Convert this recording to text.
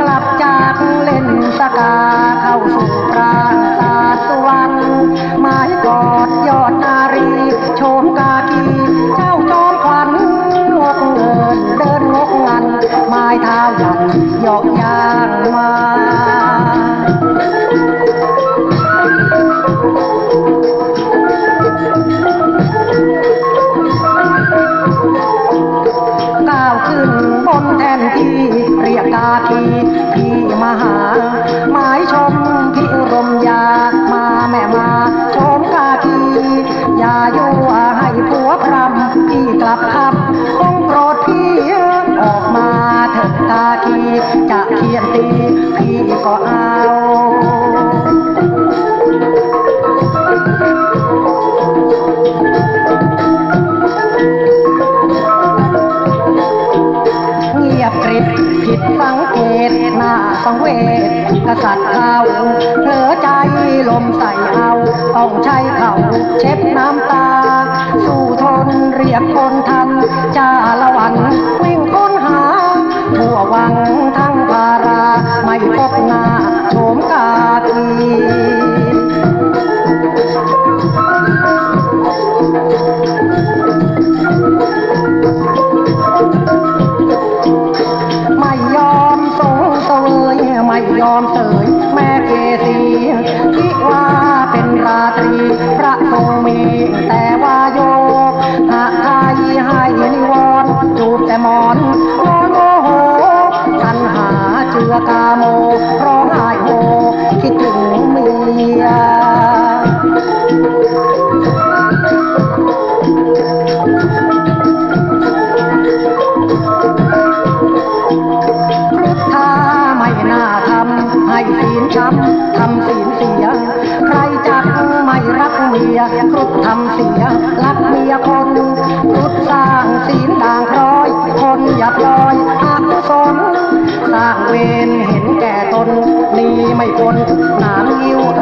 กลับจากเล่นสกาเข้าสู่ปราสาทสวรรค์หมายกอดยอดนารีโชมกากีเจ้าจอมขวัญงกเงินเดินงกงันไม้เท้าหยันหยอกยางมา คีพี่มาหา หมายชมพี่รมยา มาแม่มาชมกาคีอย่ายั่วให้ผัวพรำพี่กลับคำคงโปรด สังเกตหน้าสังเวชกษัตริย์เขาเผลอใจลมใส่เอาต้องใช้เขาเช็ดน้ำตา สู้ทนเรียกคนทำจ้าละวันวิ่งค้นหา ทั่ววังทั้งพารา ไม่พบหน้าโฉมกากี ไม่ยอมเสยแม่เกศีคิดว่าเป็นราตรี พระทรงมีแต่ว่าโยกหากทายให้นิวรณ์จูบแต่มอนโอโมโหทันหาเจือกาโมร้องไห้ ช้ำทำศีลเสีย ใครจักไม่รักเมียครุฑทำเสีย รักเมียคนครุฑสร้างศีลด่างพร้อย คนอย่าปล่อยอากุศลสร้างเวรเห็นแก่ตนนี่ไม่พ้นหนามยิ้วเอ